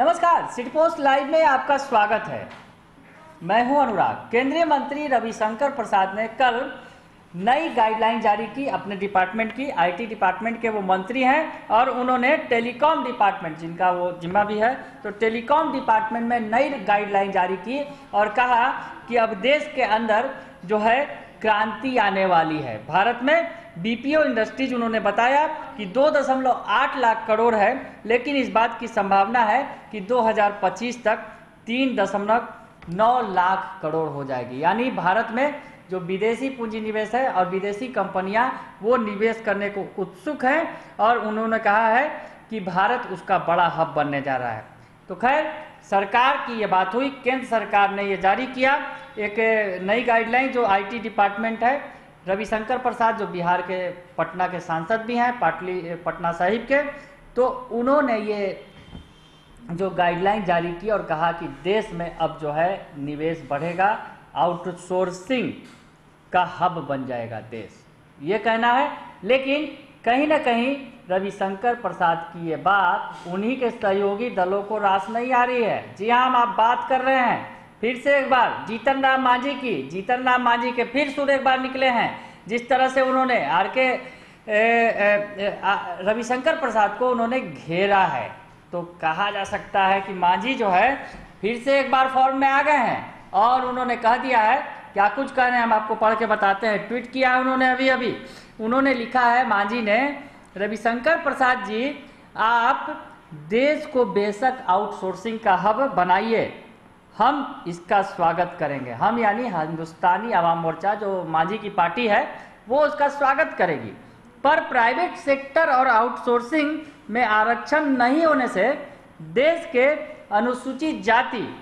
नमस्कार, city post live में आपका स्वागत है। मैं हूँ अनुराग। केंद्रीय मंत्री रविशंकर प्रसाद ने कल नई गाइडलाइन जारी की अपने डिपार्टमेंट की आईटी डिपार्टमेंट के वो मंत्री हैं और उन्होंने टेलीकॉम डिपार्टमेंट जिनका वो जिम्मा भी है तो टेलीकॉम डिपार्टमेंट में नई गाइडलाइन जारी की और कहा कि अब देश के अंदर जो है क्रांति आने वाली है। भारत में बीपीओ इंडस्ट्रीज़, उन्होंने बताया कि 2.8 लाख करोड़ है, लेकिन इस बात की संभावना है कि 2025 तक 3.9 लाख करोड़ हो जाएगी। यानी भारत में जो विदेशी पूंजी निवेश है और विदेशी कंपनियाँ, वो निवेश करने को उत्सुक हैं और उन्होंने कहा है कि भारत उसका बड़ा हब बनने जा रहा है। तो खैर, सरकार की ये बात हुई, केंद्र सरकार ने ये जारी किया। एक नई गाइडलाइन जो आईटी डिपार्टमेंट है, रविशंकर प्रसाद, जो बिहार के पटना के सांसद भी हैं, पाटली पटना साहिब के तो उन्होंने ये जो गाइडलाइन जारी की और कहा कि देश में अब जो है निवेश बढ़ेगा आउटसोर्सिंग का हब बन जाएगा देश। ये कहना है, लेकिन कहीं ना कहीं रविशंकर प्रसाद की ये बात उन्हीं के सहयोगी दलों को रास नहीं आ रही है। जी हाँ हम आप बात कर रहे हैं। फिर से एक बार, जीतन राम मांझी की, जीतन राम मांझी के फिर सुर एक बार निकले हैं, जिस तरह से उन्होंने आर के रविशंकर प्रसाद को उन्होंने घेरा है। तो कहा जा सकता है कि मांझी जो है, फिर से एक बार फॉर्म में आ गए हैं, और उन्होंने कह दिया है, क्या कुछ कह रहे हैं हम आपको पढ़ के बताते हैं, ट्वीट किया है उन्होंने अभी अभी। उन्होंने लिखा है, मांझी ने, रविशंकर प्रसाद जी, आप देश को बेशक आउटसोर्सिंग का हब बनाइए। हम इसका स्वागत करेंगे। हम यानी हिंदुस्तानी आवाम मोर्चा, जो मांझी की पार्टी है, वो उसका स्वागत करेगी। पर प्राइवेट सेक्टर और आउटसोर्सिंग में आरक्षण नहीं होने से देश के अनुसूचित जाति,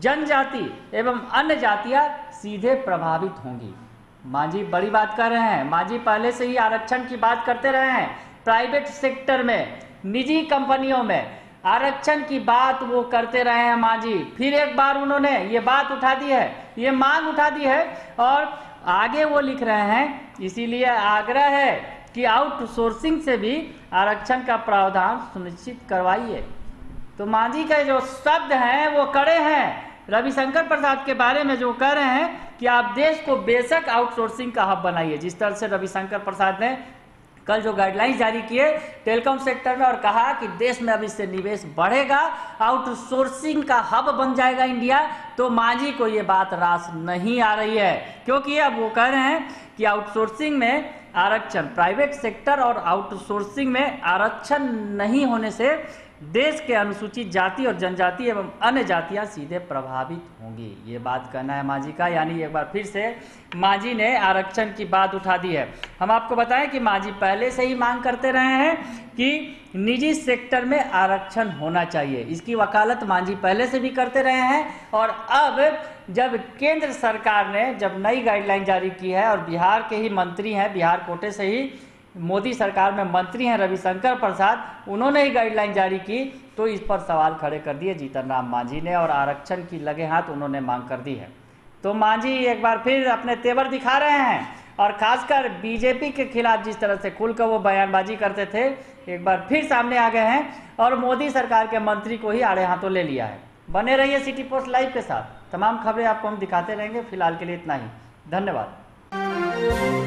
जनजाति एवं अन्य जातियाँ सीधे प्रभावित होंगी। मांझी बड़ी बात कर रहे हैं। मांझी पहले से ही आरक्षण की बात करते रहे हैं। प्राइवेट सेक्टर में, निजी कंपनियों में आरक्षण की बात वो करते रहे हैं मांझी फिर एक बार उन्होंने ये बात उठा दी है, ये मांग उठा दी है और आगे वो लिख रहे हैं, इसीलिए आग्रह है कि आउटसोर्सिंग से भी आरक्षण का प्रावधान सुनिश्चित करवाइए। तो मांझी के जो शब्द हैं, वो कड़े हैं। रविशंकर प्रसाद के बारे में जो कह रहे हैं कि आप देश को बेशक आउटसोर्सिंग का हब बनाइए, जिस तरह से रविशंकर प्रसाद ने कल जो गाइडलाइंस जारी किए टेलीकॉम सेक्टर में और कहा कि देश में अब इससे निवेश बढ़ेगा आउटसोर्सिंग का हब बन जाएगा इंडिया तो मांझी को ये बात रास नहीं आ रही है। क्योंकि अब वो कह रहे हैं कि आउटसोर्सिंग में आरक्षण प्राइवेट सेक्टर और आउटसोर्सिंग में आरक्षण नहीं होने से देश के अनुसूचित जाति और जनजाति एवं अन्य जातियाँ सीधे प्रभावित होंगी। ये बात कहना है मांझी का। यानी एक बार फिर से मांझी ने आरक्षण की बात उठा दी है। हम आपको बताएँ कि मांझी पहले से ही मांग करते रहे हैं कि निजी सेक्टर में आरक्षण होना चाहिए। इसकी वकालत मांझी पहले से भी करते रहे हैं और अब जब केंद्र सरकार ने जब नई गाइडलाइन जारी की है और बिहार के ही मंत्री हैं, बिहार कोटे से ही मोदी सरकार में मंत्री हैं रविशंकर प्रसाद, उन्होंने ही गाइडलाइन जारी की तो इस पर सवाल खड़े कर दिए जीतन राम मांझी ने और आरक्षण की लगे हाथ उन्होंने मांग कर दी है। तो मांझी, एक बार फिर अपने तेवर दिखा रहे हैं और खासकर बीजेपी के खिलाफ जिस तरह से खुलकर वो बयानबाजी करते थे, एक बार फिर सामने आ गए हैं और मोदी सरकार के मंत्री को ही आड़े हाथों ले लिया है। बने रहिए सिटी पोस्ट लाइव के साथ। तमाम खबरें आपको हम दिखाते रहेंगे। फ़िलहाल के लिए इतना ही। धन्यवाद।